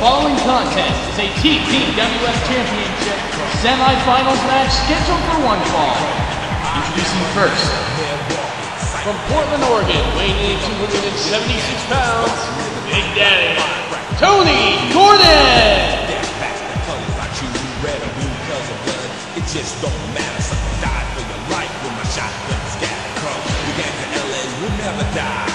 following contest is a TPWF Championship semifinals match scheduled for one fall. Introducing first, from Portland, Oregon, weighing in 276 pounds, Big Daddy, Tony Gordan! Just don't matter. Someone died for your life my shotgun scatter come. The gang to LA will never die.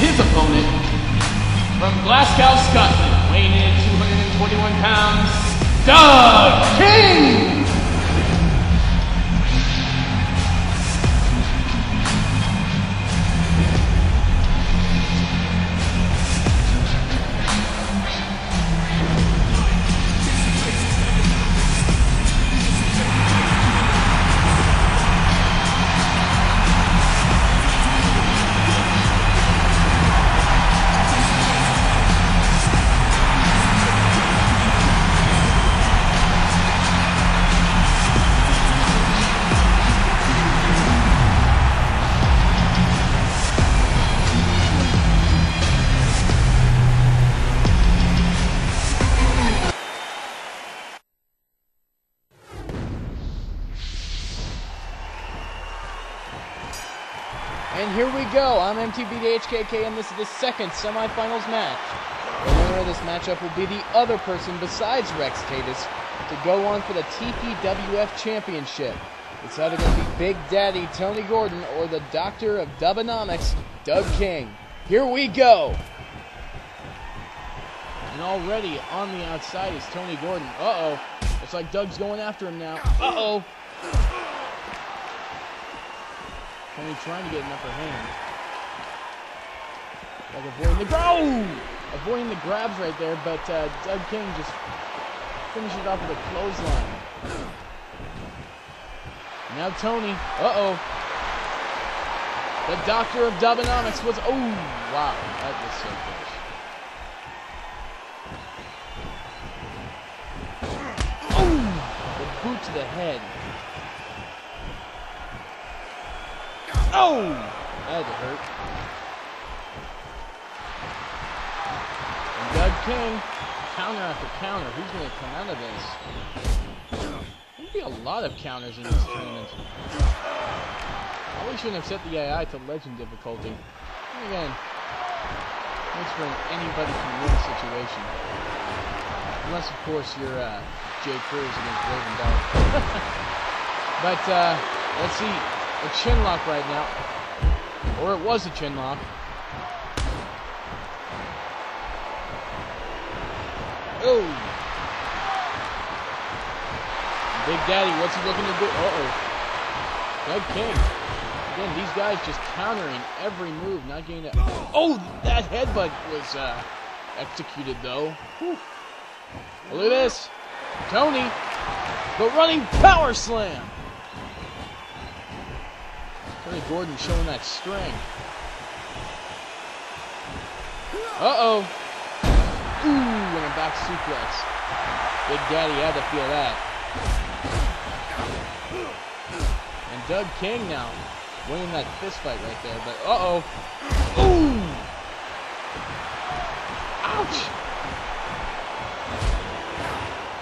His opponent, from Glasgow, Scotland, weighing in at 241 pounds, Doug King! And here we go. I'm MTB HKK, and this is the second semifinals match. The winner of this matchup will be the other person besides Rex Tatus to go on for the TPWF Championship. It's either going to be Big Daddy Tony Gordan or the Doctor of Dubanomics, Doug King. Here we go. And already on the outside is Tony Gordan. Uh oh. Looks like Doug's going after him now. Uh oh. Tony trying to get an upper hand. Avoiding the oh! avoiding the grabs right there, but uh, Doug King just finishes it off with a clothesline. Now Tony, uh oh. The Doctor of Dubanomics was oh wow, that was so close. Oh, the boot to the head. Oh! That hurt. And Doug King, counter after counter. Who's going to come out of this? There'll be a lot of counters in this tournament. Probably shouldn't have set the AI to legend difficulty. And again, makes for anybody can win situation. Unless, of course, you're uh, Jay Cruz against Raven Dog. but uh, let's see a chin lock right now. Or it was a chin lock. Oh. Big Daddy, what's he looking to do? Uh-oh. Doug King. Again, these guys just countering every move, not getting that. Oh, that headbutt was uh, executed, though. Whew. Look at this. Tony, the running power slam. Gordan showing that strength. Uh-oh. Ooh, and a back suplex. Big Daddy had to feel that. And Doug King now winning that fist fight right there, but uh-oh. Ooh! Ouch!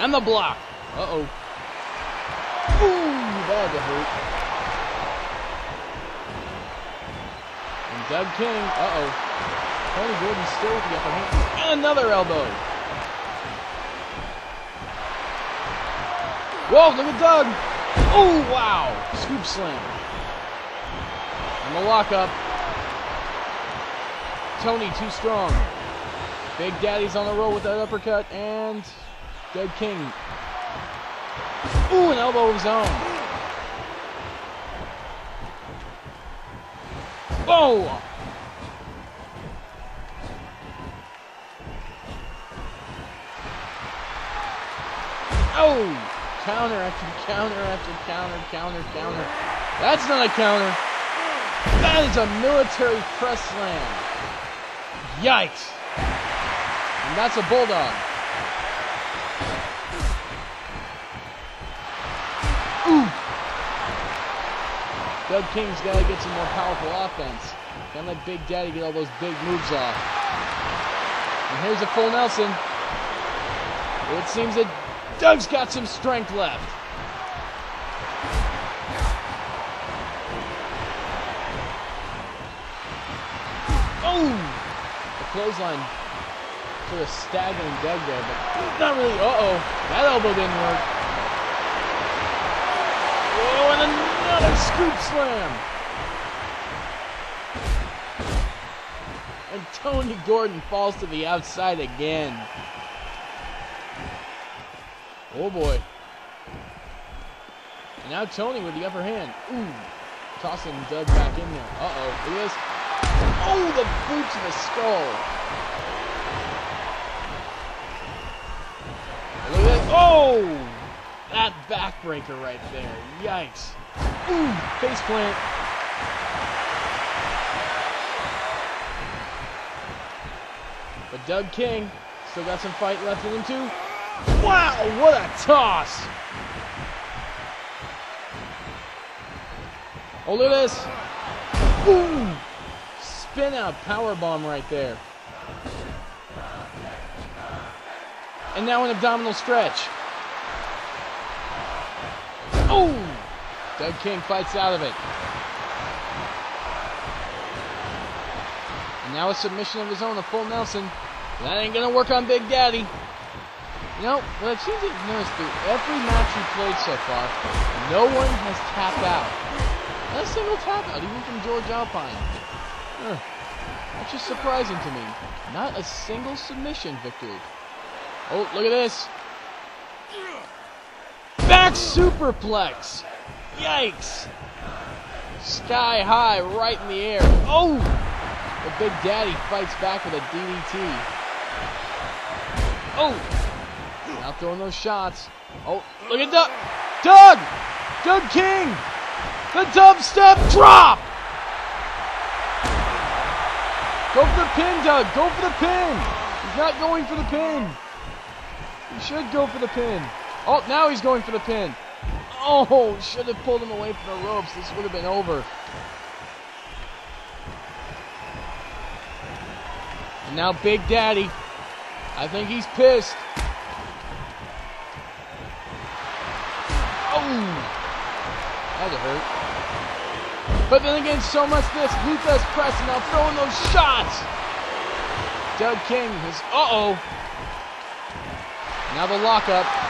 And the block. Uh-oh. Ooh, that had to hurt. Doug King, uh-oh. Tony Gordan still with the upper hand. And another elbow. Whoa, look at Doug. Oh, wow. Scoop slam. And the lockup. Tony too strong. Big Daddy's on the roll with that uppercut and Doug King. Ooh, an elbow of his own. Whoa! Oh! Counter after counter after counter, counter, counter. That's not a counter. That is a military press slam. Yikes. And that's a bulldog. Doug King's got to get some more powerful offense. Can't let Big Daddy get all those big moves off. And here's a full Nelson. It seems that Doug's got some strength left. Oh! The clothesline sort of staggering Doug there, but not really. Uh oh. That elbow didn't work. Oh, and another scoop slam. And Tony Gordan falls to the outside again. Oh boy. And now Tony with the upper hand. Ooh. Tossing Doug back in there. Uh oh. Look at this. Oh, the boot to the skull. Look at that. Oh! That backbreaker right there. Yikes. Ooh, face plant. But Doug King still got some fight left in him too. Wow, what a toss! Oh, look at this. Ooh! Spin out power bomb right there. And now an abdominal stretch. Oh! Doug King fights out of it. And now a submission of his own, a full Nelson. That ain't gonna work on Big Daddy. You know, what I've seen to notice through every match he played so far, no one has tapped out. Not a single tap out, even from George Alpine. Huh. That's just surprising to me. Not a single submission victory. Oh, look at this. Back superplex. Yikes. Sky high, right in the air. Oh! The Big Daddy fights back with a DDT. Oh! Now throwing those shots. Oh, look at Doug. Doug! Doug King! The dubstep drop! Go for the pin, Doug. Go for the pin. He's not going for the pin. He should go for the pin. Oh, now he's going for the pin. Oh, should have pulled him away from the ropes. This would have been over. And now Big Daddy. I think he's pissed. Oh, that hurt. But then again, so much this. Lou Thesz press now throwing those shots. Doug King is, uh-oh. Now the lockup.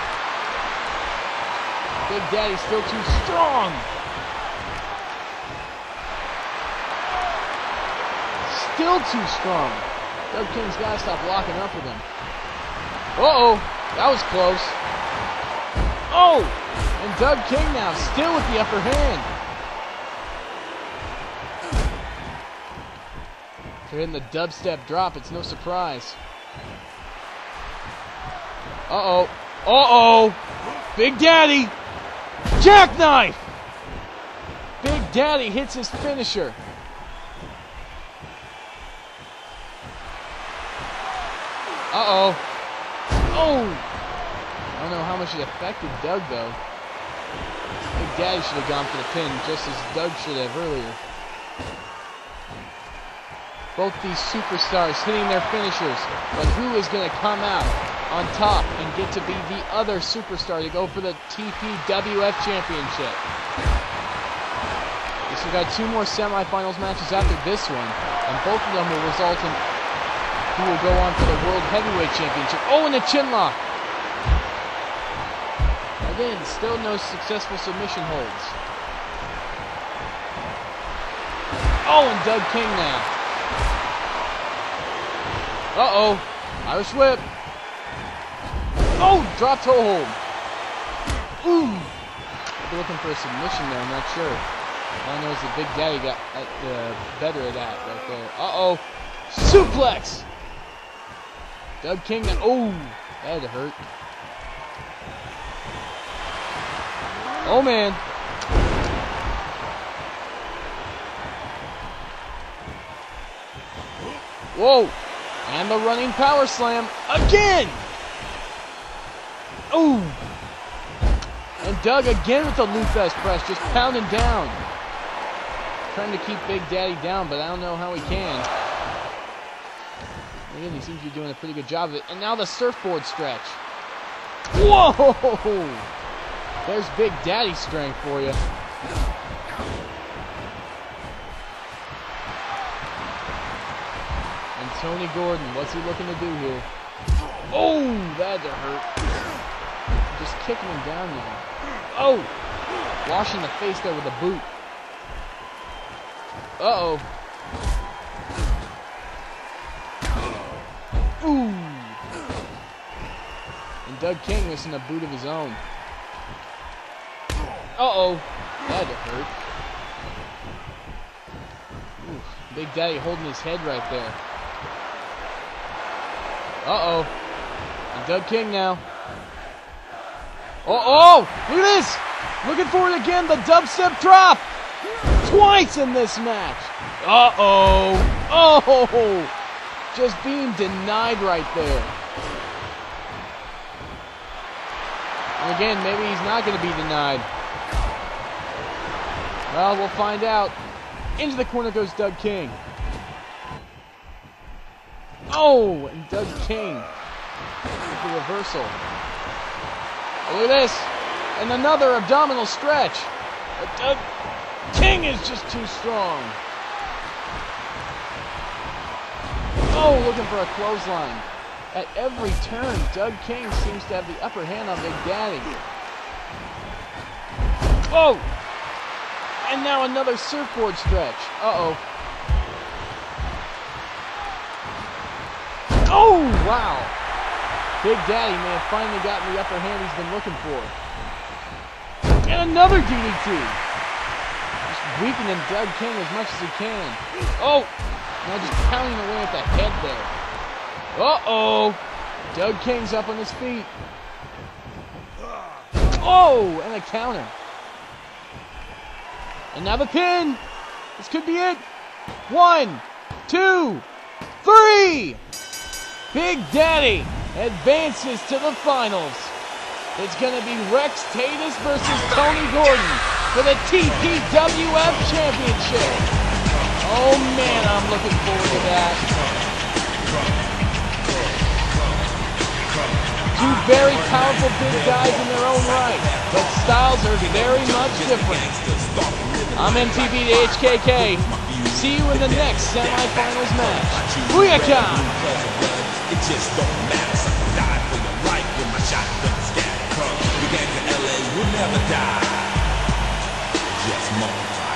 Big Daddy still too strong. Still too strong. Doug King's got to stop locking up with him. Uh-oh, that was close. Oh, and Doug King now still with the upper hand. They're hitting the dubstep drop. It's no surprise. Uh-oh. Uh-oh. Big Daddy. Jackknife. Big Daddy hits his finisher. Uh-oh. Oh. I don't know how much it affected Doug, though. Big Daddy should have gone for the pin, just as Doug should have earlier. Both these superstars hitting their finishers, but who is going to come out on top and get to be the other superstar to go for the TPWF Championship? So we've got two more semifinals matches after this one, and both of them will result in who will go on for the World Heavyweight Championship. Oh, and a chin lock. Again, still no successful submission holds. Oh, and Doug King now. Uh-oh. Irish whip. Oh, drop toe hold. Ooh. They're looking for a submission there, I'm not sure. All I know is the Big Daddy got at the better of that right there. Uh-oh. Suplex. Doug King, oh, that hurt. Oh, man. Whoa. And the running power slam again. Ooh. And Doug again with the Lou Thesz press, just pounding down. Trying to keep Big Daddy down, but I don't know how he can. Again, he seems to be doing a pretty good job of it. And now the surfboard stretch. Whoa! There's Big Daddy strength for you. And Tony Gordan, what's he looking to do here? Oh, that hurt. Just kicking him down now. Oh! Washing the face there with a boot. Uh-oh. Ooh! And Doug King missing a boot of his own. Uh-oh. That hurt. Ooh, Big Daddy holding his head right there. Uh-oh. Doug King now. Oh, oh! Look at this! Looking for it again, the dubstep drop! Twice in this match! Uh-oh! Oh! Just being denied right there. And again, maybe he's not going to be denied. Well, we'll find out. Into the corner goes Doug King. Oh, and Doug King with the reversal. Look at this. And another abdominal stretch. Doug King is just too strong. Oh, looking for a clothesline. At every turn, Doug King seems to have the upper hand on Big Daddy. Whoa! And now another surfboard stretch. Uh-oh. Oh, wow. Big Daddy may have finally gotten the upper hand he's been looking for. And another DDT. Just weakening Doug King as much as he can. Oh, now just pounding away at the head there. Uh-oh. Doug King's up on his feet. Oh, and a counter. And now the pin. This could be it. One, two, three. Big Daddy advances to the finals. It's going to be Rex Tatus versus Tony Gordan for the TPWF Championship. Oh man, I'm looking forward to that. Two very powerful big guys in their own right, but styles are very much different. I'm MTV to HKK. See you in the next semifinals match. Booyakah! It just don't matter. Never die. Just multiply.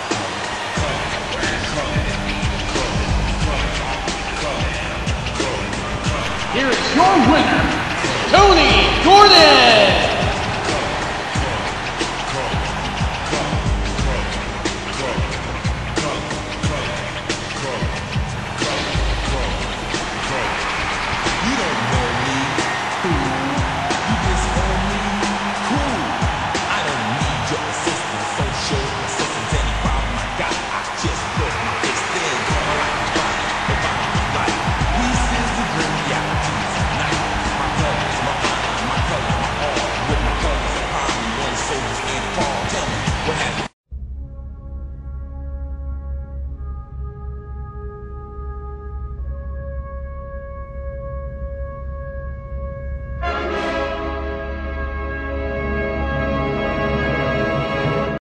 Here is your winner, Tony Gordan!